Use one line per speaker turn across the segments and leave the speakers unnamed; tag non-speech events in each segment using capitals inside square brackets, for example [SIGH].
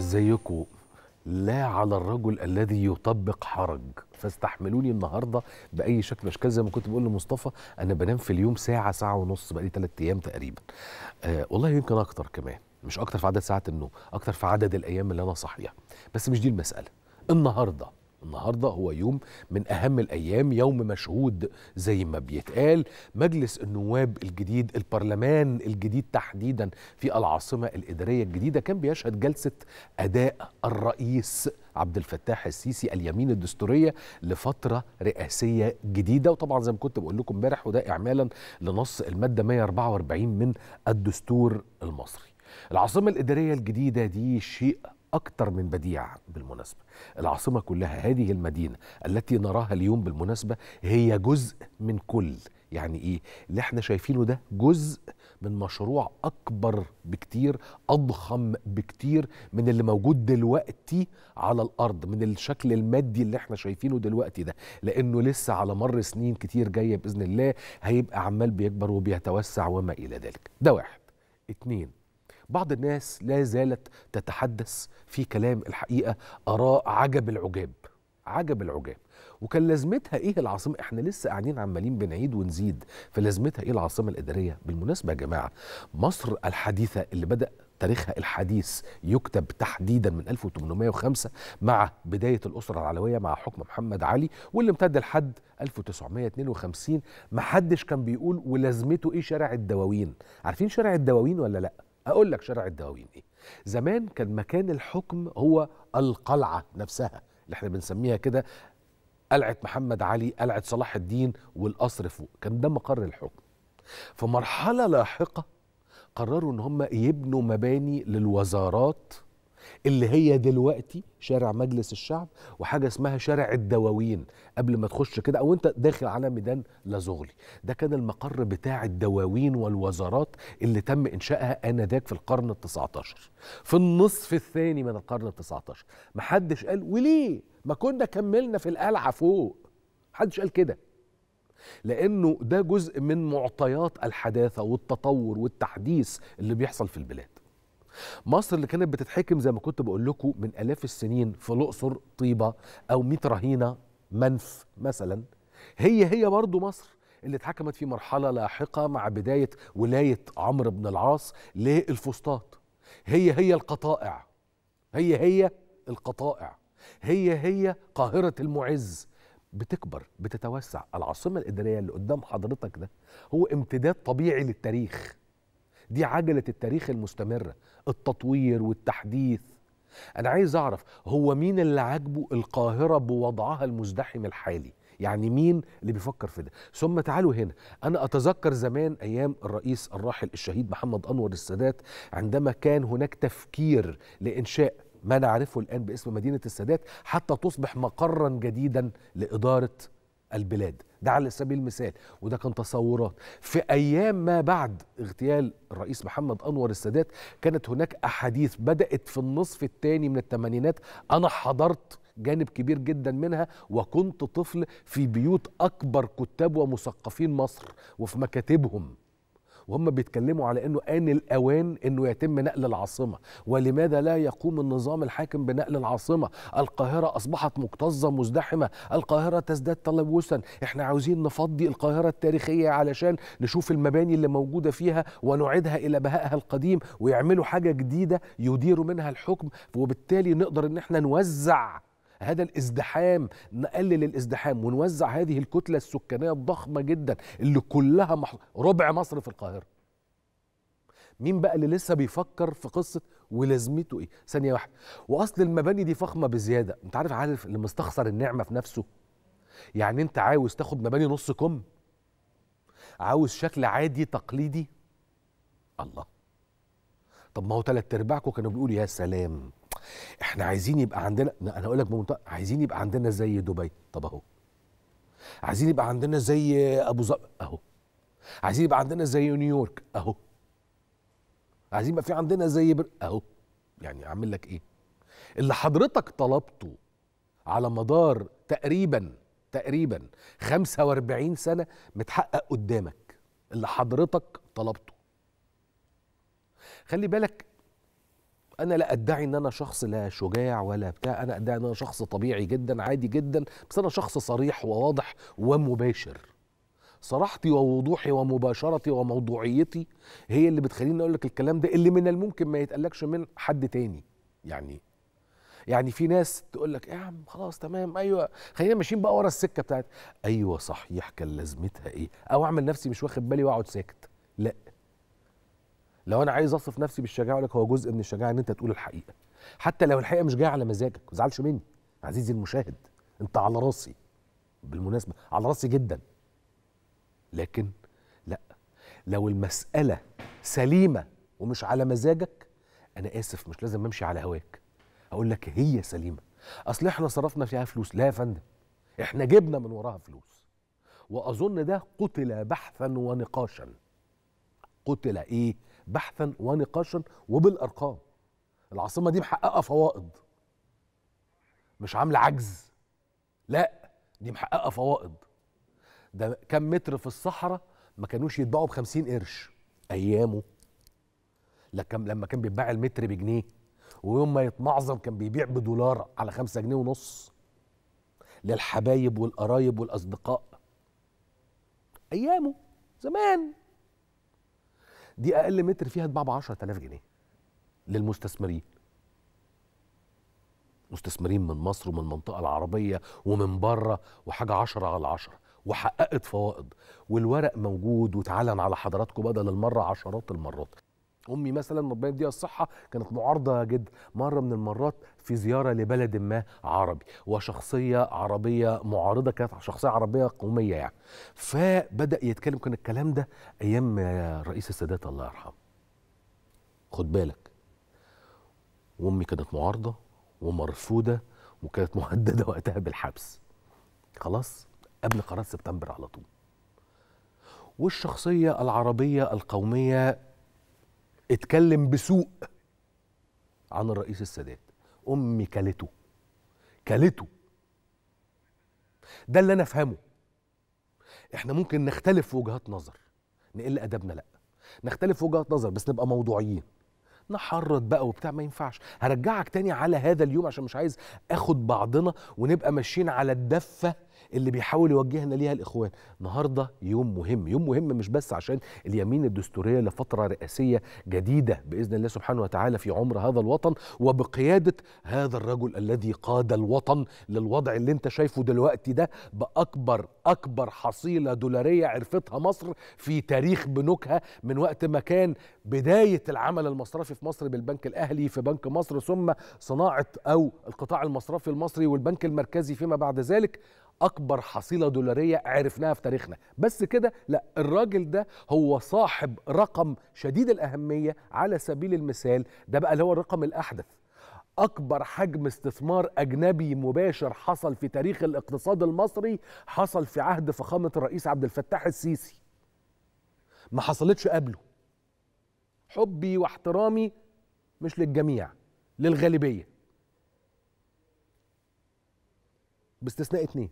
ازيكم؟ لا على الرجل الذي يطبق حرج. فاستحملوني النهارده بأي شكل من الأشكال. زي ما كنت بقول لمصطفى أنا بنام في اليوم ساعة ساعة ونص بقالي ثلاث أيام تقريبا. آه والله يمكن أكتر كمان. مش أكتر في عدد ساعات النوم أكتر في عدد الأيام اللي أنا صاحية. بس مش دي المسألة. النهارده النهارده هو يوم من أهم الأيام يوم مشهود زي ما بيتقال. مجلس النواب الجديد البرلمان الجديد تحديدا في العاصمة الإدارية الجديدة كان بيشهد جلسة أداء الرئيس عبد الفتاح السيسي اليمين الدستورية لفترة رئاسية جديدة. وطبعا زي ما كنت بقول لكم امبارح وده اعمالا لنص المادة 144 من الدستور المصري. العاصمة الإدارية الجديدة دي شيء أكتر من بديع بالمناسبة. العاصمة كلها هذه المدينة التي نراها اليوم بالمناسبة هي جزء من كل. يعني إيه؟ اللي إحنا شايفينه ده جزء من مشروع أكبر بكتير أضخم بكتير من اللي موجود دلوقتي على الأرض من الشكل المادي اللي إحنا شايفينه دلوقتي ده. لأنه لسه على مر سنين كتير جاية بإذن الله هيبقى عمال بيكبر وبيتوسع وما إلى ذلك. ده واحد. اتنين بعض الناس لا زالت تتحدث في كلام الحقيقة آراء عجب العجاب عجب العجاب. وكان لازمتها إيه العاصمة؟ إحنا لسه قاعدين عمالين بنعيد ونزيد فلازمتها إيه العاصمة الإدارية؟ بالمناسبة يا جماعة مصر الحديثة اللي بدأ تاريخها الحديث يكتب تحديدا من 1805 مع بداية الأسرة العلوية مع حكم محمد علي واللي امتد لحد 1952 محدش كان بيقول ولازمته إيه شارع الدواوين. عارفين شارع الدواوين ولا لأ؟ أقول لك شارع الدواوين إيه. زمان كان مكان الحكم هو القلعة نفسها اللي إحنا بنسميها كده قلعة محمد علي قلعة صلاح الدين والقصر فوق. كان ده مقر الحكم. في مرحلة لاحقة قرروا إن هم يبنوا مباني للوزارات اللي هي دلوقتي شارع مجلس الشعب وحاجة اسمها شارع الدواوين قبل ما تخش كده أو أنت داخل على ميدان لازغلي. ده كان المقر بتاع الدواوين والوزارات اللي تم إنشائها آنذاك في القرن ال19 في النصف الثاني من القرن ال19 محدش قال وليه؟ ما كنا كملنا في القلعة فوق. محدش قال كده. لأنه ده جزء من معطيات الحداثة والتطور والتحديث اللي بيحصل في البلاد. مصر اللي كانت بتتحكم زي ما كنت بقول لكم من آلاف السنين في الأقصر طيبة أو 100 رهينة منف مثلا. هي هي برضه مصر اللي اتحكمت في مرحلة لاحقة مع بداية ولاية عمرو بن العاص للفسطاط. هي هي القطائع. هي هي القطائع. هي هي قاهرة المعز. بتكبر بتتوسع. العاصمة الإدارية اللي قدام حضرتك ده هو امتداد طبيعي للتاريخ. دي عجلة التاريخ المستمره التطوير والتحديث. أنا عايز أعرف هو مين اللي عاجبه القاهرة بوضعها المزدحم الحالي؟ يعني مين اللي بيفكر في ده؟ ثم تعالوا هنا. أنا أتذكر زمان أيام الرئيس الراحل الشهيد محمد أنور السادات عندما كان هناك تفكير لإنشاء ما نعرفه الآن باسم مدينة السادات حتى تصبح مقرا جديدا لإدارة البلاد. ده على سبيل المثال وده كان تصورات. في أيام ما بعد اغتيال الرئيس محمد أنور السادات كانت هناك أحاديث بدأت في النصف الثاني من الثمانينات. أنا حضرت جانب كبير جدا منها وكنت طفل في بيوت أكبر كتاب ومثقفين مصر وفي مكاتبهم. وهم بيتكلموا على إنه آن الأوان إنه يتم نقل العاصمة. ولماذا لا يقوم النظام الحاكم بنقل العاصمة؟ القاهرة أصبحت مكتظة مزدحمة. القاهرة تزداد تلوثا. إحنا عاوزين نفضي القاهرة التاريخية علشان نشوف المباني اللي موجودة فيها ونعيدها إلى بهائها القديم ويعملوا حاجة جديدة يديروا منها الحكم. وبالتالي نقدر إن إحنا نوزع هذا الازدحام نقلل الازدحام ونوزع هذه الكتلة السكانية الضخمة جدا اللي كلها مح... ربع مصر في القاهرة. مين بقى اللي لسه بيفكر في قصة ولازمته إيه؟ ثانية واحدة وأصل المباني دي فخمة بزيادة. أنت عارف عارف اللي مستخسر النعمة في نفسه؟ يعني أنت عاوز تاخد مباني نص كم؟ عاوز شكل عادي تقليدي؟ الله. طب ما هو تلات ارباعكم كانوا بيقولوا يا سلام. إحنا عايزين يبقى عندنا أنا أقول لك بمنطقه عايزين يبقى عندنا زي دبي. طب اهو. عايزين يبقى عندنا زي ابو ظبي اهو. عايزين يبقى عندنا زي نيويورك اهو. عايزين يبقى في عندنا زي بر... اهو. يعني اعمل لك إيه؟ اللي حضرتك طلبته على مدار تقريبا تقريبا 45 سنة متحقق قدامك اللي حضرتك طلبته. خلي بالك أنا لا أدعي إن أنا شخص لا شجاع ولا بتاع أنا أدعي إن أنا شخص طبيعي جدا عادي جدا بس أنا شخص صريح وواضح ومباشر. صراحتي ووضوحي ومباشرتي وموضوعيتي هي اللي بتخليني أقول لك الكلام ده اللي من الممكن ما يتقالكش من حد تاني. يعني يعني في ناس تقول لك يا عم خلاص تمام أيوه خلينا ماشيين بقى ورا السكة بتاعت أيوه صحيح كان لازمتها إيه؟ أو أعمل نفسي مش واخد بالي وأقعد ساكت. لو أنا عايز اصف نفسي بالشجاعة أقول لك هو جزء من الشجاعة ان أنت تقول الحقيقة. حتى لو الحقيقة مش جاية على مزاجك ما تزعلش مني. عزيزي المشاهد أنت على راسي. بالمناسبة على راسي جدا. لكن لأ لو المسألة سليمة ومش على مزاجك أنا آسف مش لازم أمشي على هواك. أقول لك هي سليمة. أصل إحنا صرفنا فيها فلوس. لا يا فندم إحنا جبنا من وراها فلوس. وأظن ده قتل بحثا ونقاشا. قتل إيه؟ بحثا ونقاشا وبالأرقام. العاصمة دي محققة فوائض مش عاملة عجز. لا دي محققة فوائض ده كم متر في الصحراء ما كانوش يتباعوا ب 50 قرش. أيامه. لما كان بيتباع المتر بجنيه ويوم ما يتمعظم كان بيبيع بدولار على خمسة جنيه ونص. للحبايب والقرايب والأصدقاء. أيامه. زمان. دي أقل متر فيها اتباع ب 10000 جنيه للمستثمرين. مستثمرين من مصر ومن المنطقة العربية ومن بره وحاجة عشرة على عشرة وحققت فوائض والورق موجود واتعلن على حضراتكم بدل المرة عشرات المرات. أمي مثلا ربنا يديها الصحة كانت معارضة جدا مرة من المرات في زيارة لبلد ما عربي وشخصية عربية معارضة كانت شخصية عربية قومية يعني. فبدأ يتكلم كان الكلام ده أيام رئيس السادات الله يرحمه. خد بالك وأمي كانت معارضة ومرفوضة وكانت مهددة [LAUGHS] وقتها بالحبس. خلاص قبل قرار سبتمبر على طول. والشخصية العربية القومية اتكلم بسوء عن الرئيس السادات امي كلته كلته ده اللي أنا أفهمه. إحنا ممكن نختلف في وجهات نظر نقل أدبنا لأ. نختلف في وجهات نظر بس نبقى موضوعيين. نحرض بقى وبتاع ما ينفعش. هرجعك تاني على هذا اليوم عشان مش عايز أخد بعضنا ونبقى ماشيين على الدفة اللي بيحاول يوجهنا ليها الإخوان. النهارده يوم مهم يوم مهم مش بس عشان اليمين الدستورية لفترة رئاسية جديدة بإذن الله سبحانه وتعالى في عمر هذا الوطن وبقيادة هذا الرجل الذي قاد الوطن للوضع اللي انت شايفه دلوقتي ده بأكبر أكبر حصيلة دولارية عرفتها مصر في تاريخ بنوكها من وقت ما كان بداية العمل المصرفي في مصر بالبنك الأهلي في بنك مصر ثم صناعة أو القطاع المصرفي المصري والبنك المركزي فيما بعد ذلك. أكبر حصيلة دولارية عرفناها في تاريخنا. بس كده لا الراجل ده هو صاحب رقم شديد الأهمية على سبيل المثال ده بقى اللي هو الرقم الأحدث. أكبر حجم استثمار أجنبي مباشر حصل في تاريخ الاقتصاد المصري حصل في عهد فخامة الرئيس عبد الفتاح السيسي. ما حصلتش قبله. حبي واحترامي مش للجميع للغالبية. باستثناء اتنين.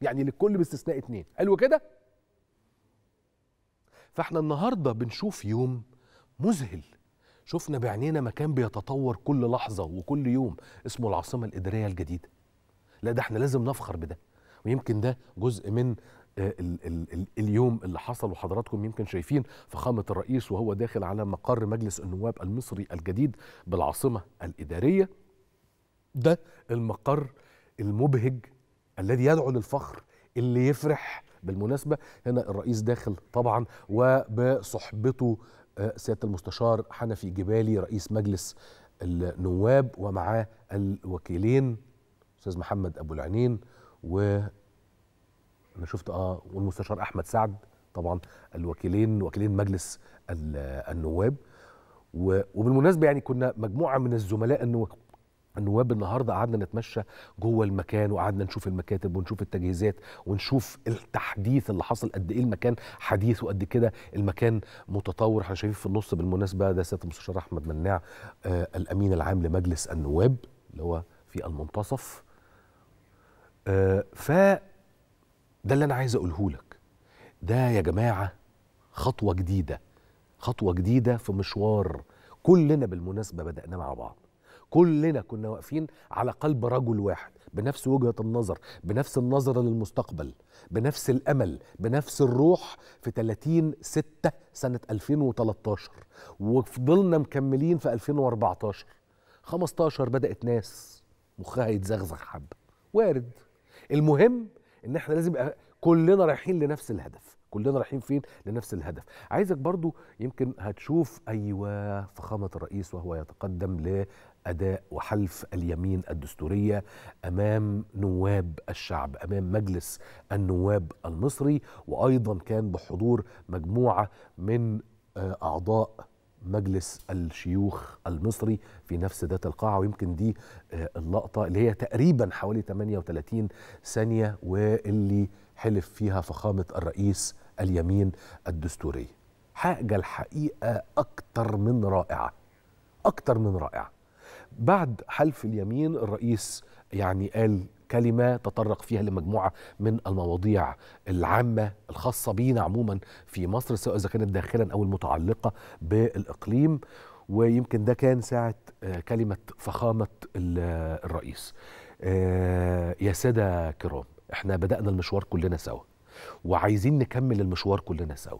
يعني للكل باستثناء اتنين. حلو كده؟ فاحنا النهارده بنشوف يوم مذهل. شفنا بعينينا مكان بيتطور كل لحظة وكل يوم. اسمه العاصمة الإدارية الجديدة. لا ده إحنا لازم نفخر بده. ويمكن ده جزء من ال ال ال اليوم اللي حصل وحضراتكم يمكن شايفين فخامه الرئيس وهو داخل على مقر مجلس النواب المصري الجديد بالعاصمة الإدارية. ده المقر المبهج الذي يدعو للفخر اللي يفرح بالمناسبة. هنا الرئيس داخل طبعا وبصحبته سيادة المستشار حنفي جبالي رئيس مجلس النواب ومعاه الوكيلين أستاذ محمد أبو العينين و أنا شفت آه والمستشار أحمد سعد طبعا الوكيلين وكيلين مجلس النواب. وبالمناسبة يعني كنا مجموعة من الزملاء النواب النهارده قعدنا نتمشى جوه المكان وقعدنا نشوف المكاتب ونشوف التجهيزات ونشوف التحديث اللي حصل قد إيه المكان حديث وقد كده المكان متطور. إحنا شايفين في النص بالمناسبة ده سيادة المستشار أحمد مناع آه الأمين العام لمجلس النواب اللي هو في المنتصف. آه ف ده اللي أنا عايز أقوله لك. ده يا جماعة خطوة جديدة خطوة جديدة في مشوار كلنا بالمناسبة بدأناه مع بعض. كلنا كنا واقفين على قلب رجل واحد بنفس وجهة النظر بنفس النظرة للمستقبل بنفس الأمل بنفس الروح في 30 6 سنة 2013 وفضلنا مكملين في 2014 15 بدأت ناس مخها يتزغزغ حبة. وارد. المهم إن إحنا لازم كلنا رايحين لنفس الهدف. كلنا رايحين فين؟ لنفس الهدف. عايزك برضو يمكن هتشوف أيوه فخامة الرئيس وهو يتقدم لاداء وحلف اليمين الدستورية أمام نواب الشعب أمام مجلس النواب المصري وأيضا كان بحضور مجموعة من آه، أعضاء مجلس الشيوخ المصري في نفس ذات القاعة ويمكن دي آه، اللقطة اللي هي تقريبا حوالي 38 ثانية واللي حلف فيها فخامة الرئيس اليمين الدستوري. حاجة الحقيقة أكتر من رائعة أكتر من رائعة. بعد حلف اليمين الرئيس يعني قال كلمة تطرق فيها لمجموعة من المواضيع العامة الخاصة بينا عموما في مصر سواء إذا كانت داخلا أو المتعلقة بالإقليم. ويمكن ده كان ساعة آه، كلمة فخامة ال- الرئيس. آه، يا سادة كرام إحنا بدأنا المشوار كلنا سوا وعايزين نكمل المشوار كلنا سوا.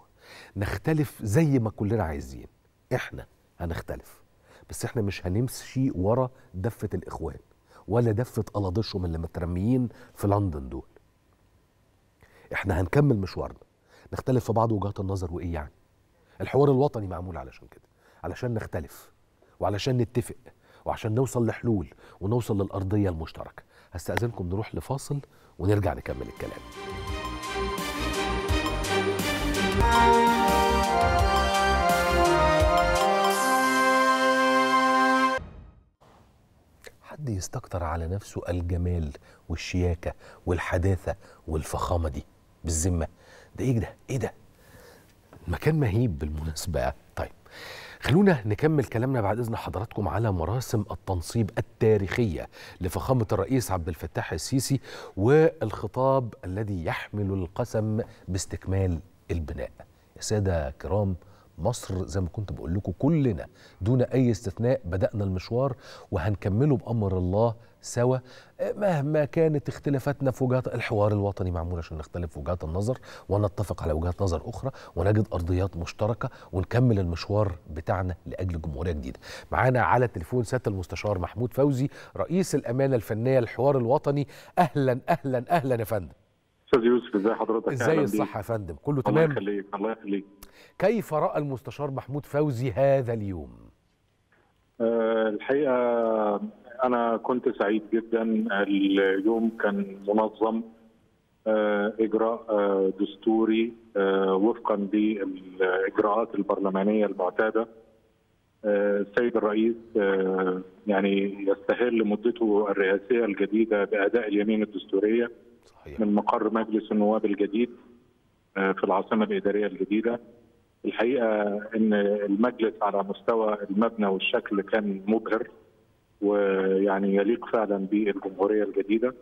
نختلف زي ما كلنا عايزين. إحنا هنختلف. بس إحنا مش هنمشي ورا دفة الإخوان ولا دفة قلاضشهم اللي مترميين في لندن دول. إحنا هنكمل مشوارنا نختلف في بعض وجهات النظر وإيه يعني؟ الحوار الوطني معمول علشان كده علشان نختلف وعلشان نتفق وعشان نوصل لحلول ونوصل للأرضية المشتركة. هستأذنكم نروح لفاصل ونرجع نكمل الكلام. حد يستكتر على نفسه الجمال والشياكة والحداثة والفخامة دي بالذمة. ده إيه ده؟ إيه ده؟ مكان مهيب بالمناسبة. طيب خلونا نكمل كلامنا بعد إذن حضراتكم على مراسم التنصيب التاريخية لفخامة الرئيس عبد الفتاح السيسي والخطاب الذي يحمل القسم باستكمال البناء. يا سادة كرام مصر زي ما كنت بقول لكم كلنا دون أي استثناء بدأنا المشوار وهنكمله بأمر الله سوا. مهما كانت اختلافاتنا في وجهات الحوار الوطني معمول عشان نختلف في وجهات النظر ونتفق على وجهات نظر أخرى ونجد أرضيات مشتركة ونكمل المشوار بتاعنا لأجل جمهورية جديدة. معانا على التليفون سيادة المستشار محمود فوزي رئيس الأمانة الفنية للحوار الوطني. أهلا أهلا أهلا يا فندم.
أستاذ يوسف ازي حضرتك؟
إزاي
أهلاً
الصحة يا فندم؟ كله
بيك. الله
تمام؟
يخليك الله يخليك.
كيف رأى المستشار محمود فوزي هذا اليوم؟
أه الحقيقة أنا كنت سعيد جدا. اليوم كان منظم أه إجراء أه دستوري أه وفقا للاجراءات البرلمانية المعتادة. أه السيد الرئيس أه يعني يستهل مدته الرئاسية الجديدة بأداء اليمين
الدستورية.
من مقر مجلس النواب الجديد آه، في العاصمة الإدارية الجديدة. الحقيقة إن المجلس على مستوى المبنى والشكل كان مبهر ويعني يليق فعلا بالجمهورية الجديدة.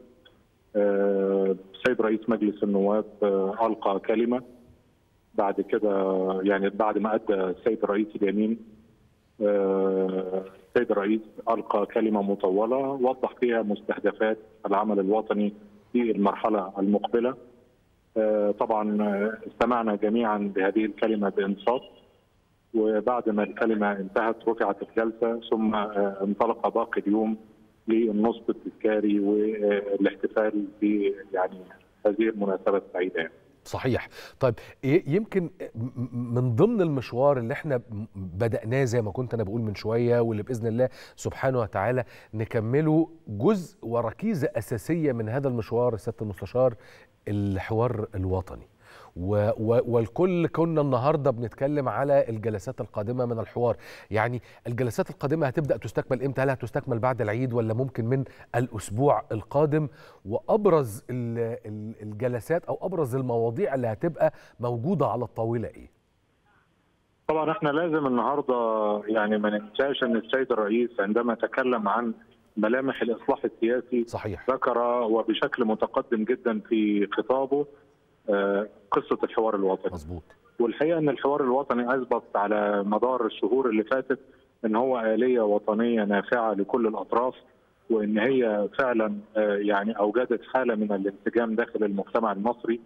آه، السيد رئيس مجلس النواب آه، ألقى كلمة بعد كده يعني بعد ما أدى السيد رئيس اليمين آه، السيد الرئيس ألقى كلمة مطولة وضح فيها مستهدفات العمل الوطني في المرحلة المقبلة آه، طبعا آه، استمعنا جميعا لهذه الكلمة بانصات وبعد ما الكلمة انتهت رفعت الجلسة ثم آه، انطلق باقي اليوم للنصب التذكاري والاحتفال ب يعني هذه المناسبة السعيدة.
صحيح. طيب يمكن من ضمن المشوار اللي إحنا بدأناه زي ما كنت أنا بقول من شوية واللي بإذن الله سبحانه وتعالى نكمله جزء وركيزة أساسية من هذا المشوار سيادة المستشار الحوار الوطني. و و والكل كنا النهارده بنتكلم على الجلسات القادمة من الحوار. يعني الجلسات القادمة هتبدأ تستكمل إمتى؟ هل هتستكمل بعد العيد ولا ممكن من الأسبوع القادم؟ وأبرز ال- ال- الجلسات أو أبرز المواضيع اللي هتبقى موجودة على الطاولة إيه؟
طبعا إحنا لازم النهارده يعني ما ننساش إن السيد الرئيس عندما تكلم عن ملامح الإصلاح السياسي
صحيح.
ذكر وبشكل متقدم جدا في خطابه قصة الحوار الوطني
مظبوط
والحقيقة إن الحوار الوطني أثبت على مدار الشهور اللي فاتت إن هو آلية وطنية نافعة لكل الأطراف وإن هي فعلا آه، يعني أوجدت حالة من الانسجام داخل المجتمع المصري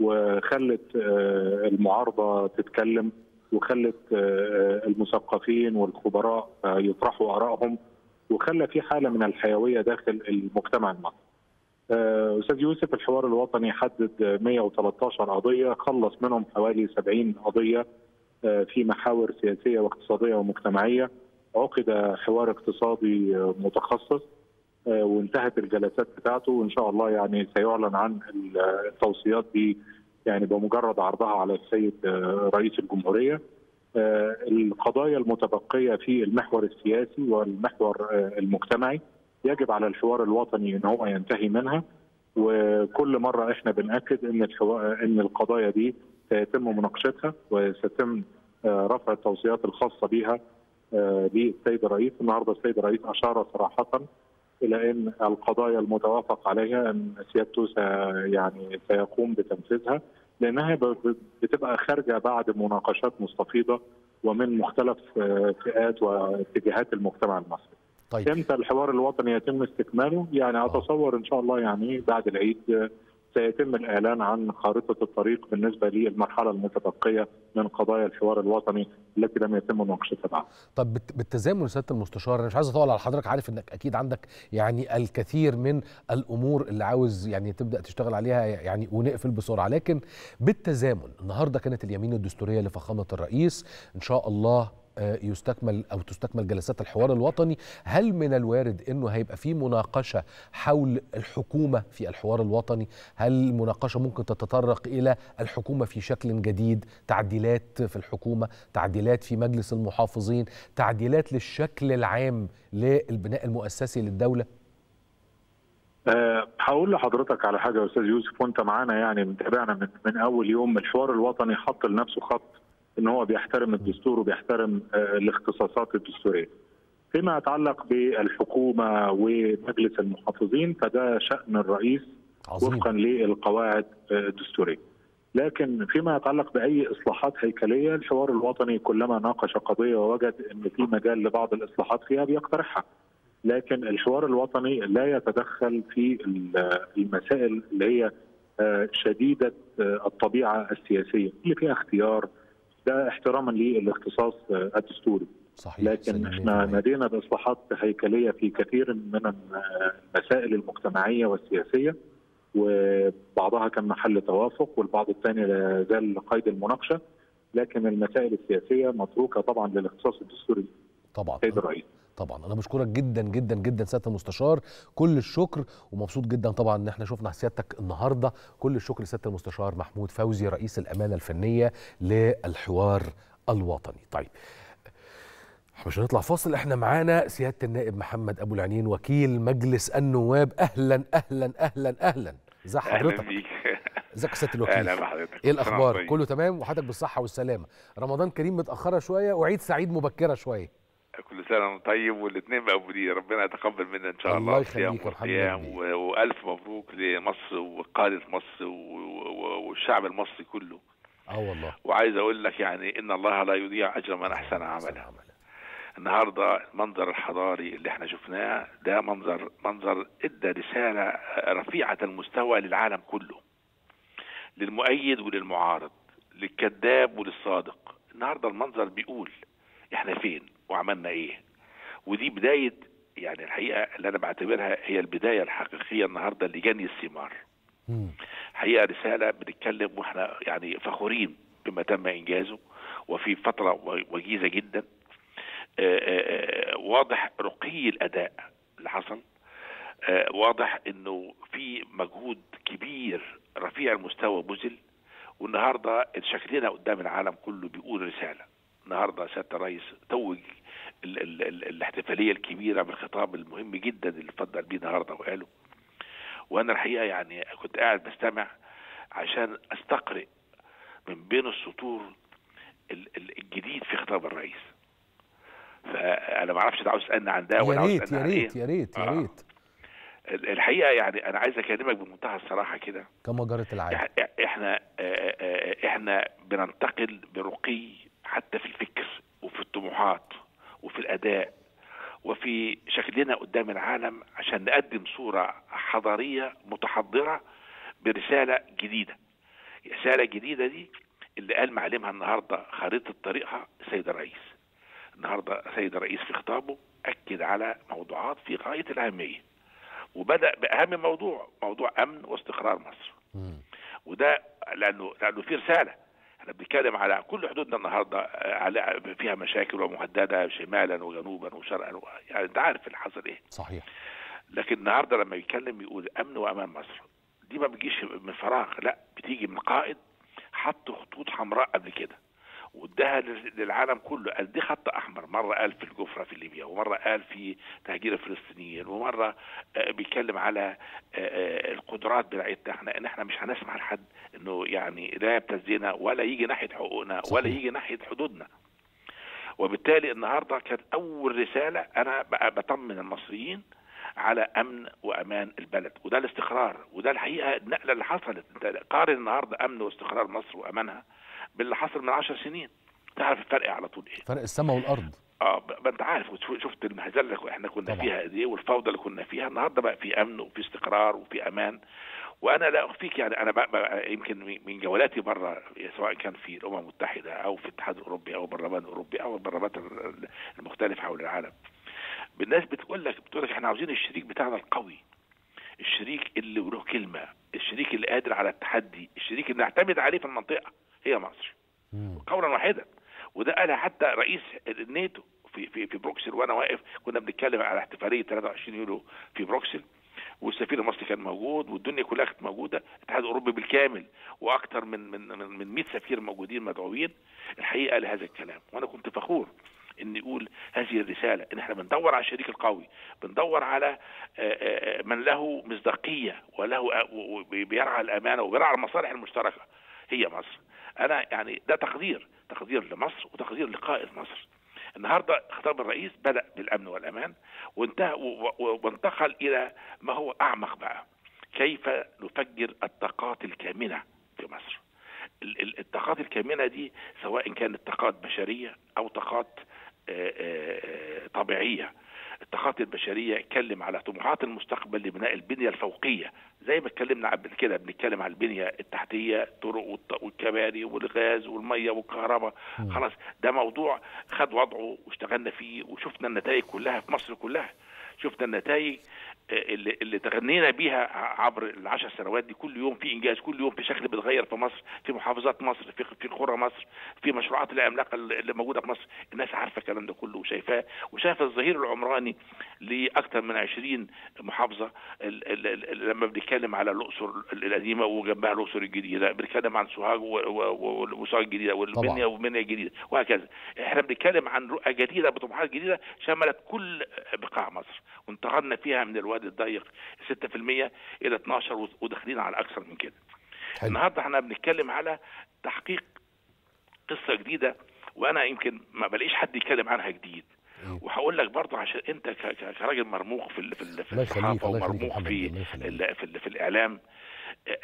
وخلت آه، المعارضة تتكلم وخلت آه، المثقفين والخبراء آه، يطرحوا آرائهم وخلى في حالة من الحيوية داخل المجتمع المصري. آه، أستاذ يوسف الحوار الوطني حدد 113 قضية خلص منهم حوالي 70 قضية آه، في محاور سياسية واقتصادية ومجتمعية. عقد حوار اقتصادي متخصص آه، وانتهت الجلسات بتاعته وإن شاء الله يعني سيعلن عن التوصيات دي يعني بمجرد عرضها على السيد رئيس الجمهورية. القضايا المتبقية في المحور السياسي والمحور المجتمعي. يجب على الحوار الوطني إن هو ينتهي منها وكل مرة إحنا بنأكد إن الحوار إن القضايا دي سيتم مناقشتها وسيتم آه، رفع التوصيات الخاصة بها آه، للسيد الرئيس النهارده السيد الرئيس أشار صراحة إلى إن القضايا المتوافق عليها إن سيادته سي يعني سيقوم بتنفيذها لأنها بتبقى خارجة بعد مناقشات مستفيضة ومن مختلف آه، فئات واتجاهات المجتمع المصري.
طيب
إمتى الحوار الوطني يتم استكماله؟ يعني أتصور إن شاء الله يعني بعد العيد آه، سيتم الإعلان عن خارطة الطريق بالنسبة للمرحلة المتبقية من قضايا الحوار الوطني التي لم يتم مناقشتها بعد.
طب بالت- بالتزامن يا سيادة المستشار أنا مش عايز أطول على حضرتك عارف إنك أكيد عندك يعني الكثير من الأمور اللي عاوز يعني تبدأ تشتغل عليها يعني ونقفل بسرعة لكن بالتزامن النهارده كانت اليمين الدستورية لفخامة الرئيس إن شاء الله آه، يستكمل أو تستكمل جلسات الحوار الوطني. هل من الوارد إنه هيبقى في مناقشة حول الحكومة في الحوار الوطني؟ هل المناقشه ممكن تتطرق إلى الحكومة في شكل جديد؟ تعديلات في الحكومة تعديلات في مجلس المحافظين تعديلات للشكل العام للبناء المؤسسي للدولة؟
أه هقول لحضرتك على حاجة يا أستاذ يوسف وأنت معانا يعني متابعنا من, من أول يوم. الحوار الوطني حط لنفسه خط إن هو بيحترم الدستور وبيحترم أه الاختصاصات الدستورية. فيما يتعلق بالحكومة ومجلس المحافظين فده شأن الرئيس
عظيم
وفقا للقواعد آه، الدستورية. لكن فيما يتعلق بأي إصلاحات هيكلية الحوار الوطني كلما ناقش قضية ووجد إن في مجال لبعض الإصلاحات فيها بيقترحها. لكن الحوار الوطني لا يتدخل في ال- المسائل اللي هي آه، شديدة آه، الطبيعة السياسية اللي فيها اختيار ده احتراما للاختصاص آه، الدستوري.
صحيح
لكن
سليم
إحنا
100%.
نادينا باصلاحات هيكلية في كثير من المسائل المجتمعية والسياسية وبعضها كان محل توافق والبعض الثاني لا زال قيد المناقشة لكن المسائل السياسية متروكة طبعا للاختصاص الدستوري
طبعا
سيد الرئيس
طبعا. أنا بشكرك جدا جدا جدا سيادة المستشار. كل الشكر ومبسوط جدا طبعا إن إحنا شفنا سيادتك النهارده. كل الشكر لسيادة المستشار محمود فوزي رئيس الأمانة الفنية للحوار الوطني. طيب مش هنطلع فاصل. إحنا معانا سيادة النائب محمد أبو العنين وكيل مجلس النواب. أهلا أهلا أهلا أهلا. ازي حضرتك؟ إزيك يا سيادة الوكيل؟
أهلا بحضرتك. إيه
الأخبار؟
وأنت
كله تمام؟ وحضرتك بالصحة والسلامة. رمضان كريم متأخرة شوية وعيد سعيد مبكرة شوية.
طيب. كل سنة وأنت طيب والاثنين مقبولين. ربنا يتقبل منا إن شاء
الله
الله
يخليك
صيام
يا محمد.
وقيام
بيه.
و- وألف مبروك لمصر وقاده مصر والشعب المصري كله.
آه والله.
وعايز أقول لك يعني إن الله لا يضيع أجر من أحسن عملا النهارده المنظر الحضاري اللي إحنا شفناه ده منظر منظر إدى رسالة رفيعة المستوى للعالم كله. للمؤيد وللمعارض للكذاب وللصادق. النهارده المنظر بيقول إحنا فين؟ وعملنا إيه. ودي بداية يعني الحقيقة اللي أنا بعتبرها هي البداية الحقيقية النهارده لجني الثمار. حقيقة رسالة بنتكلم وإحنا يعني فخورين بما تم إنجازه وفي فترة وجيزة جدا. واضح رقي الأداء اللي حصل. واضح إنه في مجهود كبير رفيع المستوى بذل. والنهاردة شكلنا قدام العالم كله بيقول رسالة. النهارده سيادة الرئيس توج ال ال ال الاحتفالية الكبيرة بالخطاب المهم جدا اللي اتفضل بيه النهارده وقاله. وأنا الحقيقة يعني كنت قاعد بستمع عشان أستقرئ من بين السطور ال- ال- الجديد في خطاب الرئيس. فأنا ما أعرفش انت عاوز تسألني عن ده
يا
ولا عاوز
يا ريت يا ريت يا
آه.
ريت
ال- الحقيقة يعني أنا عايز أكلمك بمنتهى الصراحة كده.
كما جرت العاده
إحنا آه، آه، إحنا بننتقل برقي حتى في الفكر وفي الطموحات. الأداء وفي شكلنا قدام العالم عشان نقدم صورة حضارية متحضرة برسالة جديدة. رسالة جديدة دي اللي قال معلمها النهارده خريطة طريقها السيد الرئيس. النهارده السيد الرئيس في خطابه أكد على موضوعات في غاية الأهمية. وبدأ بأهم موضوع موضوع أمن واستقرار مصر. وده لأنه لأنه في رسالة إحنا بنتكلم على كل حدودنا النهارده آه، على فيها مشاكل ومهددة شمالا وجنوبا وشرقا و- يعني انت عارف اللي حصل إيه.
صحيح.
لكن النهارده لما يتكلم يقول أمن وامان مصر دي ما بتجيش من فراغ لا بتيجي من قائد حط خطوط حمراء قبل كده. واداها لل- للعالم كله. قال دي خط أحمر. مرة قال في الجفرة في ليبيا ومرة قال في تهجير الفلسطينيين ومرة آه، بيتكلم على آه، آه، القدرات بتاعتنا. إحنا إن إحنا مش هنسمح لحد إنه يعني لا يبتزنا ولا يجي ناحية حقوقنا ولا. يجي ناحية حدودنا. وبالتالي النهارده كانت أول رسالة أنا بطمن المصريين على أمن وأمان البلد. وده الاستقرار. وده الحقيقة النقلة اللي حصلت. أنت قارن النهارده أمن واستقرار مصر وأمانها. باللي حصل من عشر سنين. تعرف الفرق على طول إيه؟
فرق السماء
والأرض. آه ما أنت عارف شفت المهزلة اللي إحنا كنا
طبعا.
فيها دي والفوضى اللي كنا فيها. النهارده بقى في أمن وفي استقرار وفي أمان. وأنا لا أخفيك يعني أنا بقى بقى يمكن من- جولاتي بره سواء كان في الأمم المتحدة أو في الاتحاد الأوروبي أو البرلمان الأوروبي أو البرلمانات ال- المختلفة حول العالم. الناس بتقول لك بتقول لك إحنا عاوزين الشريك بتاعنا القوي. الشريك اللي له كلمة. الشريك اللي قادر على التحدي. الشريك اللي نعتمد عليه في المنطقة. هي مصر. قولا واحدا. وده قالها حتى رئيس الناتو في في في بروكسل. وأنا واقف كنا بنتكلم على احتفالية 23 يوليو في بروكسل. والسفير المصري كان موجود والدنيا كلها كانت موجودة. الاتحاد الأوروبي بالكامل وأكثر من من من من 100 سفير موجودين مدعوين. الحقيقة لهذا الكلام. وأنا كنت فخور ان يقول هذه الرسالة إن إحنا بندور على الشريك القوي بندور على آه، آه، من له مصداقية وله آه، بيرعى الأمانة وبيرعى المصالح المشتركة. هي مصر. أنا يعني ده تقدير تقدير لمصر وتقدير لقائد مصر. النهارده خطاب الرئيس بدأ بالأمن والأمان وانتهى وانتقل إلى ما هو أعمق بقى كيف نفجر الطاقات الكامنة في مصر. ال- ال- الطاقات الكامنة دي سواء كانت طاقات بشرية أو طاقات آه، آه، طبيعية. الطاقات البشرية اتكلم على طموحات المستقبل لبناء البنية الفوقية زي ما اتكلمنا قبل كده بنتكلم على البنية التحتية الطرق والكباري والغاز والمية والكهرباء. خلاص ده موضوع خد وضعه واشتغلنا فيه وشفنا النتائج كلها في مصر كلها شفنا النتائج اللي, اللي تغنينا بيها عبر العشر سنوات دي كل يوم في إنجاز كل يوم في شكل بيتغير في مصر في محافظات مصر في في قرى مصر في مشروعات العملاقة اللي موجودة في مصر. الناس عارفة الكلام ده كله وشايفاه وشايفه الظهير العمراني لأكثر من 20 محافظة. لما بنتكلم على الأقصر القديمة وجنبها الأقصر الجديدة بنتكلم عن سوهاج وسوهاج الجديدة والمنيا. ومنيا الجديدة وهكذا. إحنا بنتكلم عن رؤى جديدة بطموحات جديدة شملت كل بقاع مصر وانتقلنا فيها من الوادي الضيق 6% إلى 12 و- وداخلين على أكثر من كده.
حلو.
النهارده إحنا بنتكلم على تحقيق قصة جديدة وأنا يمكن ما بلاقيش حد يتكلم عنها جديد؟ وهقول لك برضه عشان أنت كراجل مرموق في ال- في ال-
الصحافة
ومرموق في. ال- في, ال- في الإعلام.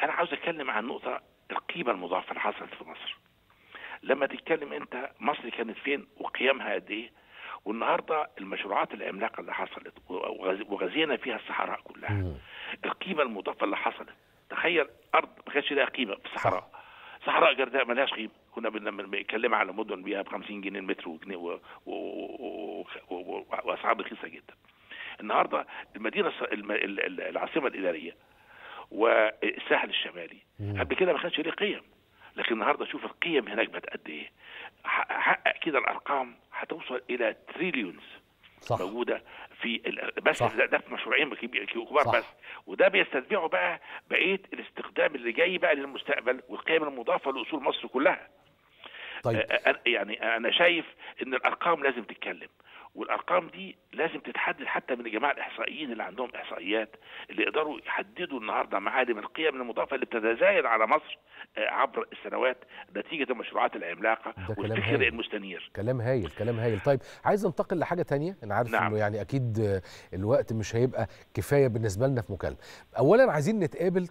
أنا عاوز أتكلم عن نقطة القيمة المضافه اللي حصلت في مصر. لما تتكلم أنت مصر كانت فين وقيمها قد إيه والنهارده المشروعات العملاقه اللي حصلت وغز- وغزينا فيها الصحراء كلها. القيمة المضافة اللي حصلت. تخيل أرض ما كانش لها قيمة في الصحراء. صحراء جرداء ما لهاش قيمة. كنا بنتكلم على مدن بيها ب 50 جنيه المتر وجنيه وأسعار رخيصة جدا. النهارده المدينة العاصمة الإدارية والساحل الشمالي. قبل كده ما كانش ليه قيم. لكن النهارده شوف القيم هناك بقت قد إيه. حقق كده الأرقام هتوصل إلى تريليونز
صح.
موجودة في بس
صح.
ده, في مشروعين كبار
صح.
بس. وده بيستتبعوا بقى بقية الاستخدام اللي جاي بقى للمستقبل والقيم المضافة لأصول مصر كلها.
طيب.
يعني أنا شايف إن الأرقام لازم تتكلم. والأرقام دي لازم تتحدد حتى من الجماعه الإحصائيين اللي عندهم إحصائيات اللي يقدروا يحددوا النهارده معالم القيم المضافة اللي بتتزايد على مصر آه، عبر السنوات نتيجة المشروعات
العملاقة
والفكر. المستنير.
كلام هايل كلام هايل. طيب عايز انتقل لحاجة تانية؟ أنا عارف
نعم.
إنه يعني أكيد آه، الوقت مش هيبقى كفاية بالنسبة لنا في مكالمة. اولا عايزين نتقابل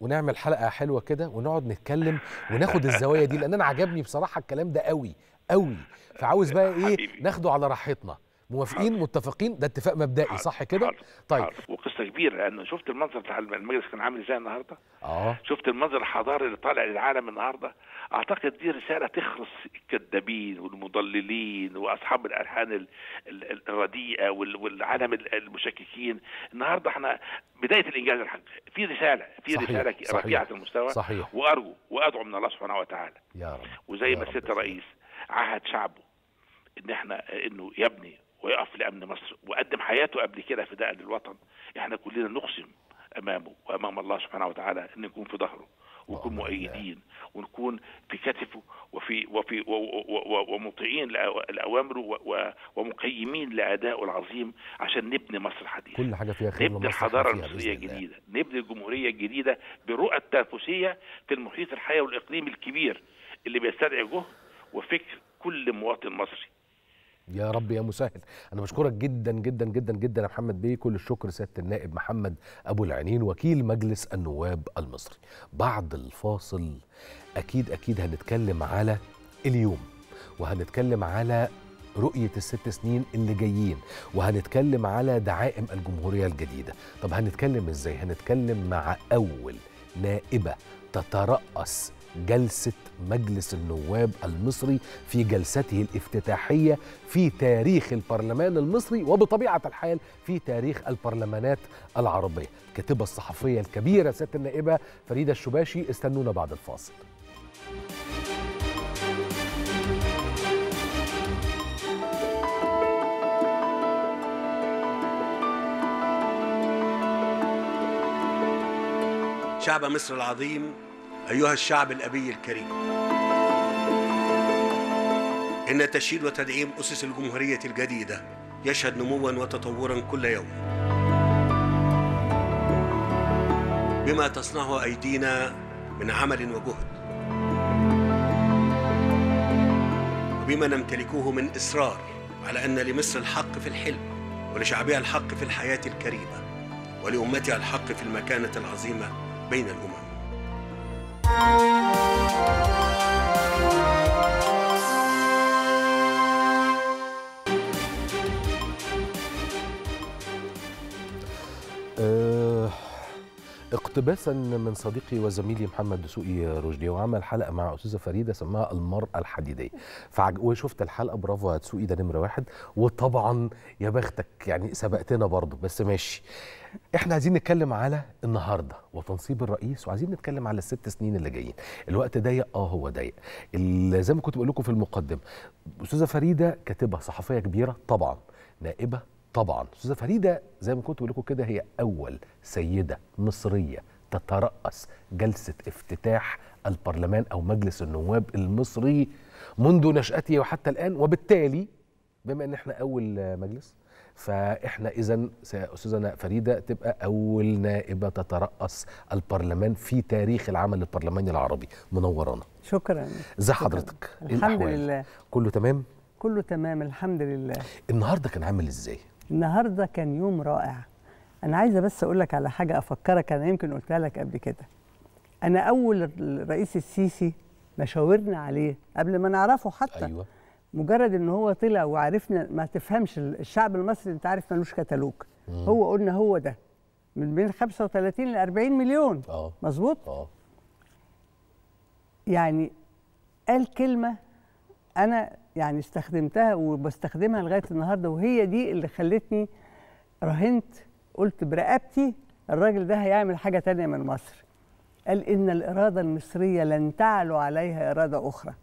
ونعمل حلقة حلوة كده ونقعد نتكلم وناخد الزوايا دي لأن أنا عجبني بصراحة الكلام ده قوي. قوي. فعاوز بقى إيه؟
حبيبي.
ناخده على راحتنا. موافقين؟ متفقين؟ ده اتفاق مبدئي صح كده. طيب.
حاضر. وقصة كبيرة لأنه شفت المنظر بتاع المجلس كان عامل إزاي النهارده؟
آه.
شفت المنظر الحضاري اللي طالع للعالم النهارده؟ أعتقد دي رسالة تخلص الكذابين والمضللين وأصحاب الألحان ال- ال- الرديئة وال- والعالم ال- المشككين. النهارده إحنا بداية الإنجاز الحقيقي في رسالة في
صحيح، رسالة
رفيعة المستوى.
صحيح.
وأرجو وأدعو من الله سبحانه وتعالى.
يا رب.
وزي
يا
ما
سيدي.
الرئيس عهد شعبه إن إحنا إنه يبني ويقف لأمن مصر وقدم حياته قبل كده فداء للوطن إحنا كلنا نقسم أمامه وأمام الله سبحانه وتعالى إن نكون في ظهره ونكون. مؤيدين ونكون في كتفه وفي وفي ومطيعين لأوامره ومقيمين لادائه العظيم عشان نبني مصر حديثه
كل حاجة فيها خير
نبني الحضاره المصريه. الجديده نبني الجمهوريه الجديده برؤى التنافسيه في المحيط الحيوي والاقليمي الكبير اللي بيستدعي جهد وفكر كل مواطن مصري.
يا رب يا مسهل. أنا بشكرك جدا جدا جدا جدا يا محمد بيه. كل الشكر سيادة النائب محمد أبو العينين وكيل مجلس النواب المصري. بعد الفاصل أكيد أكيد هنتكلم على اليوم وهنتكلم على رؤية الست سنين اللي جايين وهنتكلم على دعائم الجمهورية الجديدة. طب هنتكلم إزاي؟ هنتكلم مع أول نائبة تترأس جلسة مجلس النواب المصري في جلسته الافتتاحية في تاريخ البرلمان المصري وبطبيعة الحال في تاريخ البرلمانات العربية. الكاتبة الصحفية الكبيرة سيادة النائبة فريدة الشباشي استنونا بعد الفاصل.
شعب مصر العظيم أيها الشعب الأبي الكريم إن تشييد وتدعيم أسس الجمهورية الجديدة يشهد نموا وتطورا كل يوم بما تصنعه أيدينا من عمل وجهد وبما نمتلكه من إصرار على أن لمصر الحق في الحلم ولشعبها الحق في الحياة الكريمة ولأمتها الحق في المكانة العظيمة بين الأمم.
اقتباسا من صديقي وزميلي محمد دسوقي رشدي وعمل حلقة مع أستاذة فريدة سماها المرأة الحديدية. فعج... وشفت الحلقة برافو يا دسوقي ده نمرة واحد. وطبعا يا بختك يعني سبقتنا برضه بس ماشي. إحنا عايزين نتكلم على النهارده وتنصيب الرئيس وعايزين نتكلم على الست سنين اللي جايين. الوقت ضيق آه هو ضيق. زي ما كنت بقول لكم في المقدمه أستاذة فريدة كاتبة صحفية كبيرة طبعا. نائبة طبعا. أستاذة فريدة زي ما كنت بقول لكم كده هي أول سيدة مصرية تترأس جلسة افتتاح البرلمان أو مجلس النواب المصري منذ نشأته وحتى الآن. وبالتالي بما إن إحنا أول مجلس فإحنا اذا أستاذة فريدة تبقى أول نائبة تترأس البرلمان في تاريخ العمل البرلماني العربي. منورانا
شكرا.
ازي. حضرتك إيه
الحمد
الأحوال؟
لله.
كله تمام؟
كله تمام الحمد لله.
النهارده كان عامل إزاي؟
النهارده كان يوم رائع. أنا عايزة بس أقول لك على حاجة أفكرك أنا يمكن قلتها لك قبل كده. أنا أول الرئيس السيسي ما شاورنا عليه قبل ما نعرفه حتى.
أيوه.
مجرد إن هو طلع وعرفنا ما تفهمش الشعب المصري أنت عارف ملوش كتالوج. هو قلنا هو ده. من بين 35 ل 40 مليون.
آه.
مظبوط؟
آه.
يعني قال كلمة أنا يعني استخدمتها وبستخدمها لغاية النهاردة وهي دي اللي خلتني رهنت قلت برقبتي الراجل ده هيعمل حاجة تانية من مصر. قال إن الإرادة المصرية لن تعلو عليها إرادة أخرى.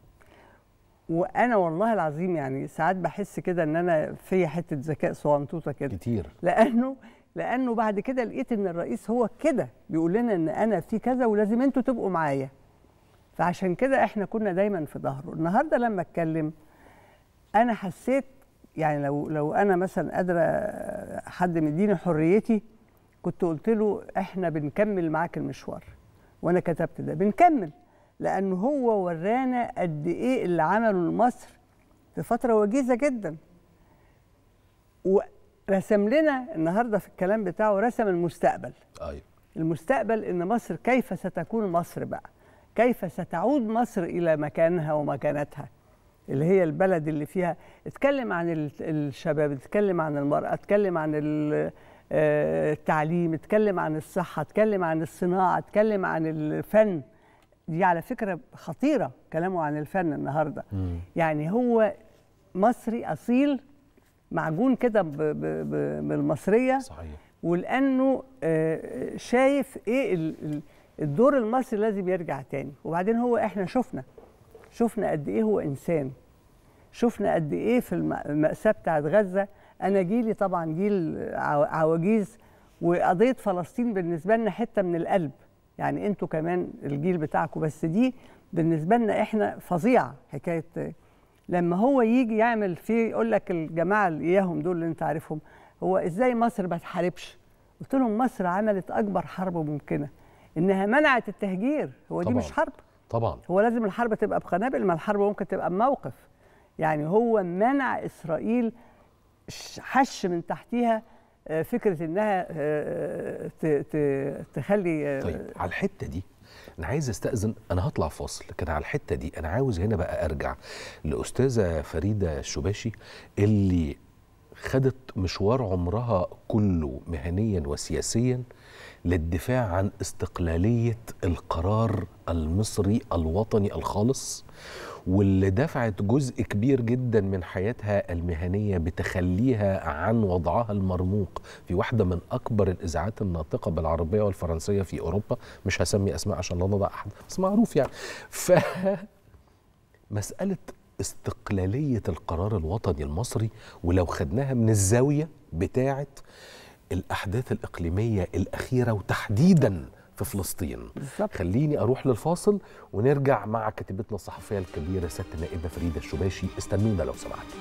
وأنا والله العظيم يعني ساعات بحس كده إن أنا في حتة ذكاء صغنطوطة كده.
كتير.
لأنه لأنه بعد كده لقيت إن الرئيس هو كده بيقول لنا إن أنا في كذا ولازم أنتوا تبقوا معايا. فعشان كده إحنا كنا دايما في ظهره. النهارده لما أتكلم أنا حسيت يعني لو لو أنا مثلا قادرة حد مديني حريتي كنت قلت له إحنا بنكمل معاك المشوار. وأنا كتبت ده بنكمل. لأنه هو ورانا قد إيه اللي عمله لمصر في فترة وجيزة جدا. ورسم لنا النهارده في الكلام بتاعه رسم المستقبل.
أيوه
المستقبل إن مصر كيف ستكون مصر بقى؟ كيف ستعود مصر إلى مكانها ومكانتها؟ اللي هي البلد اللي فيها. اتكلم عن ال- الشباب اتكلم عن المرأة اتكلم عن آه، التعليم اتكلم عن الصحة اتكلم عن الصناعة اتكلم عن الفن. دي على فكرة خطيرة كلامه عن الفن النهاردة. يعني هو مصري أصيل معجون كده ب- ب- ب- بالمصرية.
صحيح.
ولأنه آه، شايف إيه ال- الدور المصري لازم يرجع تاني. وبعدين هو إحنا شفنا شفنا قد إيه هو إنسان. شفنا قد إيه في الم- المأساة بتاعت غزة. أنا جيلي طبعا جيل عو- عواجيز. وقضية فلسطين بالنسبة لنا حتة من القلب. يعني أنتوا كمان الجيل بتاعكم بس دي بالنسبة لنا إحنا فظيعة حكاية لما هو يجي يعمل فيه يقول لك الجماعة اللي إياهم دول اللي انت عارفهم هو إزاي مصر ما تحاربش؟ قلت لهم مصر عملت أكبر حرب ممكنة إنها منعت التهجير هو دي
طبعاً.
مش حرب.
طبعا.
هو لازم الحرب تبقى بقنابل ما الحرب ممكن تبقى بموقف. يعني هو منع إسرائيل حش من تحتيها فكرة إنها آه، ت- تخلي آه،
طيب على الحتة دي أنا عايز أستأذن أنا هطلع فاصل لكن على الحتة دي أنا عاوز هنا بقى أرجع لأستاذة فريدة الشباشي اللي خدت مشوار عمرها كله مهنيا وسياسيا للدفاع عن استقلالية القرار المصري الوطني الخالص. واللي دفعت جزء كبير جدا من حياتها المهنية بتخليها عن وضعها المرموق في واحدة من أكبر الإذاعات الناطقة بالعربية والفرنسية في أوروبا. مش هسمي أسماء عشان لا نضع أحد بس معروف يعني. ف [LAUGHS] مسألة استقلالية القرار الوطني المصري ولو خدناها من الزاوية بتاعه الأحداث الإقليمية الأخيرة وتحديدا في فلسطين.
بالظبط.
خليني أروح للفاصل ونرجع مع كاتبتنا الصحفية الكبيرة سياده النائبه فريدة الشباشي. استنونا لو سمحتوا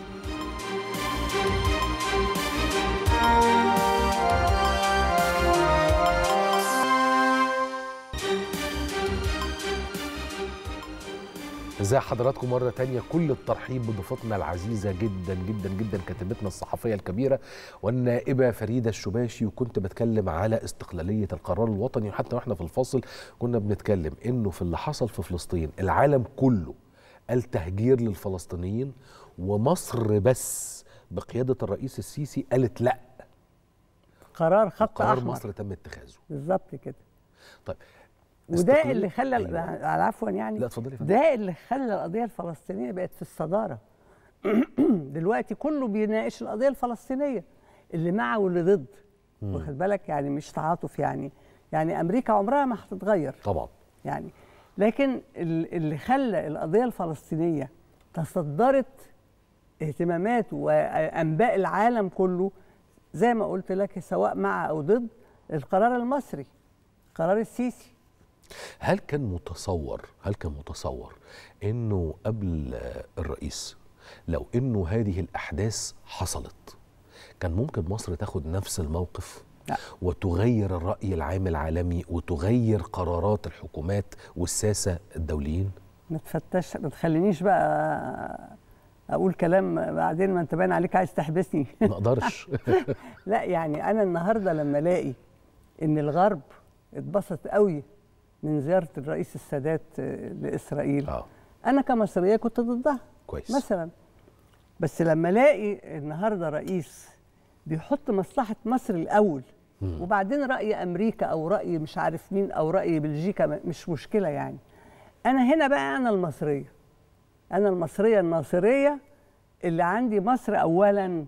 ازي حضراتكم مرة تانية كل الترحيب بضيفتنا العزيزة جدا جدا جدا كاتبتنا الصحفية الكبيرة والنائبة فريدة الشباشي وكنت بتكلم على استقلالية القرار الوطني. وحتى وإحنا في الفاصل كنا بنتكلم إنه في اللي حصل في فلسطين العالم كله قال تهجير للفلسطينيين ومصر بس بقيادة الرئيس السيسي قالت لأ.
قرار خط
قرار
أحمر.
مصر تم اتخاذه.
بالظبط كده.
طيب
وده اللي خلى
أيوة.
أيوة. عفوا يعني.
لا، اتفضلي فندم.
ده اللي خلى القضية الفلسطينية بقت في الصدارة. [CLEARS THROAT] دلوقتي كله بيناقش القضية الفلسطينية اللي مع واللي ضد. واخد بالك؟ يعني مش تعاطف يعني. يعني أمريكا عمرها ما هتتغير.
طبعا.
يعني لكن ال- اللي خلى القضية الفلسطينية تصدرت اهتمامات وأنباء العالم كله زي ما قلت لك سواء مع أو ضد القرار المصري قرار السيسي.
هل كان متصور هل كان متصور إنه قبل الرئيس لو إنه هذه الأحداث حصلت كان ممكن مصر تاخد نفس الموقف
لا.
وتغير الرأي العام العالمي وتغير قرارات الحكومات والساسة الدوليين؟
ما تفتش ما تخلينيش بقى أقول كلام بعدين ما أنت باين عليك عايز تحبسني.
ما أقدرش. [LAUGHS]
لا يعني أنا النهارده لما ألاقي إن الغرب اتبسط قوي من زيارة الرئيس السادات آه، لإسرائيل.
آه.
أنا كمصرية كنت ضدها
كويس.
مثلا. بس لما ألاقي النهارده رئيس بيحط مصلحة مصر الأول وبعدين رأي أمريكا أو رأي مش عارف مين أو رأي بلجيكا مش مشكلة يعني. أنا هنا بقى أنا المصرية. أنا المصرية الناصرية اللي عندي مصر اولا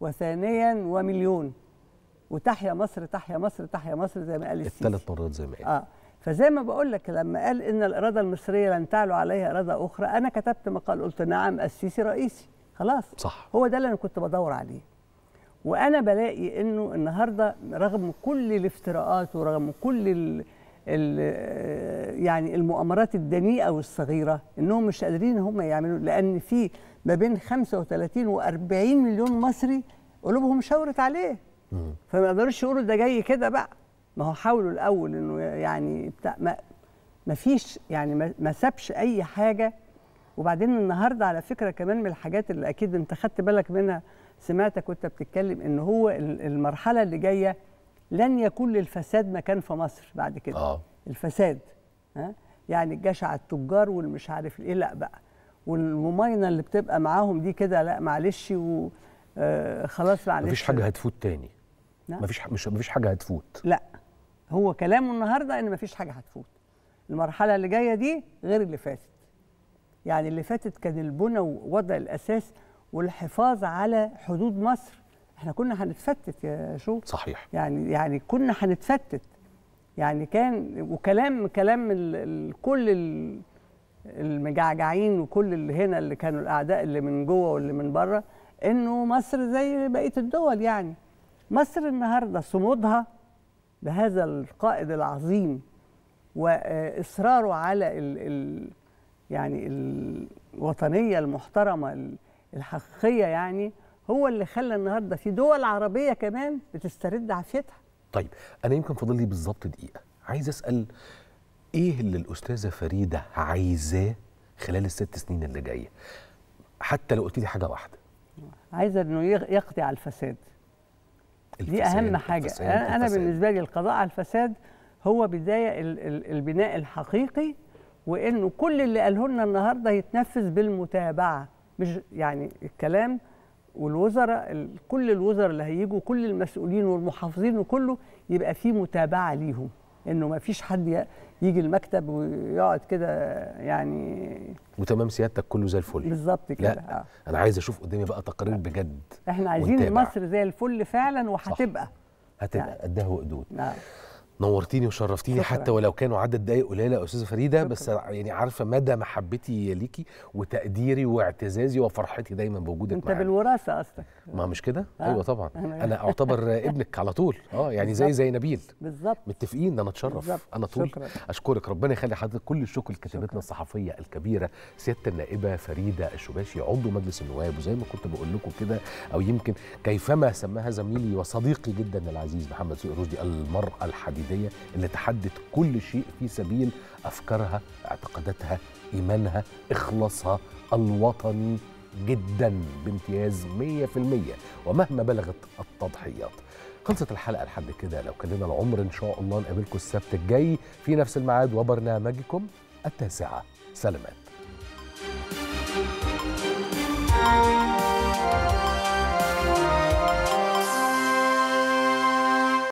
وثانيا ومليون. وتحيا مصر تحيا مصر تحيا مصر زي ما قال السيسي.
الثلاث مرات زي ما قال.
آه. فزي ما بقول لك لما قال إن الإرادة المصرية لن تعلو عليها إرادة أخرى أنا كتبت مقال قلت نعم السيسي رئيسي. خلاص.
صح.
هو ده اللي أنا كنت بدور عليه. وأنا بلاقي إنه النهارده رغم كل الافتراءات ورغم كل ال ال يعني المؤامرات الدنيءه والصغيرة إنهم مش قادرين هم يعملوا لأن في ما بين 35 و40 مليون مصري قلوبهم شاورت عليه. فما يقدروش يقولوا ده جاي كده بقى. ما هو حاولوا الأول إنه يعني بتاع ما, ما فيش يعني ما, ما سابش أي حاجة. وبعدين النهارده على فكرة كمان من الحاجات اللي أكيد أنت خدت بالك منها سمعتك وأنت بتتكلم إن هو ال- المرحلة اللي جاية لن يكون للفساد مكان في مصر بعد كده.
آه.
الفساد ها؟ يعني الجشع التجار والمش عارف إيه. لأ بقى. والمماينة اللي بتبقى معاهم دي كده لأ معلش و آه خلاص معلش.
مفيش حاجة هتفوت تاني.
لا.
مفيش مش مفيش حاجة هتفوت.
لأ. هو كلامه النهارده إن مفيش حاجة هتفوت. المرحلة اللي جاية دي غير اللي فاتت. يعني اللي فاتت كان البنى ووضع الأساس والحفاظ على حدود مصر. إحنا كنا هنتفتت يا شو؟
صحيح.
يعني يعني كنا هنتفتت. يعني كان وكلام كلام ال ال كل ال المجعجعين وكل اللي هنا اللي كانوا الأعداء اللي من جوه واللي من بره إنه مصر زي بقية الدول يعني. مصر النهارده صمودها بهذا القائد العظيم وإصراره على ال ال يعني الوطنية المحترمة ال- الحقيقية يعني هو اللي خلى النهارده في دول عربية كمان بتسترد عافيتها.
طيب أنا يمكن فاضل لي بالظبط دقيقة. عايز أسأل إيه اللي الأستاذة فريدة عايزاه خلال الست سنين اللي جاية؟ حتى لو قلت لي حاجة
واحدة. عايزة إنه يقضي على الفساد. دي أهم حاجة.
الفساد،
أنا
أنا.
بالنسبة لي القضاء على الفساد هو بداية ال- ال- البناء الحقيقي وانه كل اللي قاله لنا النهارده يتنفذ بالمتابعة. مش يعني الكلام والوزراء ال- كل الوزراء اللي هيجوا كل المسؤولين والمحافظين وكله يبقى في متابعة ليهم. إنه ما فيش حد يجي المكتب ويقعد كده يعني.
وتمام سيادتك كله زي الفل.
بالظبط كده.
لا
آه.
أنا عايز أشوف قدامي بقى تقارير بجد
إحنا عايزين
ونتابع.
مصر زي الفل فعلا وهتبقى.
هتبقى
يعني.
قدها وقدود.
نعم.
نورتيني وشرفتيني
شكراً.
حتى ولو كانوا عدد دقايق قليلة يا أستاذة فريدة بس يعني عارفة مدى محبتي ليكي وتقديري واعتزازي وفرحتي دايما بوجودك
أنت
معانا.
بالوراثة قصدك
ما مش كده؟
آه.
أيوه طبعا.
أنا-
أنا أعتبر ابنك على طول. آه يعني زي. زي نبيل.
بالظبط.
متفقين؟ أنا
أتشرف.
أنا طول.
شكراً.
أشكرك. ربنا يخلي حضرتك. كل الشكر لكاتبتنا. الصحفية الكبيرة سيادة النائبة فريدة الشباشي. عضو مجلس النواب. وزي ما كنت بقول لكم كده أو يمكن كيفما سماها زميلي وصديقي جدا العزيز محمد سوق رشدي المرأة الحديدية اللي تحدت كل شيء في سبيل أفكارها اعتقاداتها إيمانها إخلاصها الوطني. جدا بامتياز 100% ومهما بلغت التضحيات. خلصت الحلقة لحد كده لو كان لنا العمر إن شاء الله نقابلكم السبت الجاي في نفس الميعاد وبرنامجكم التاسعة. سلامات.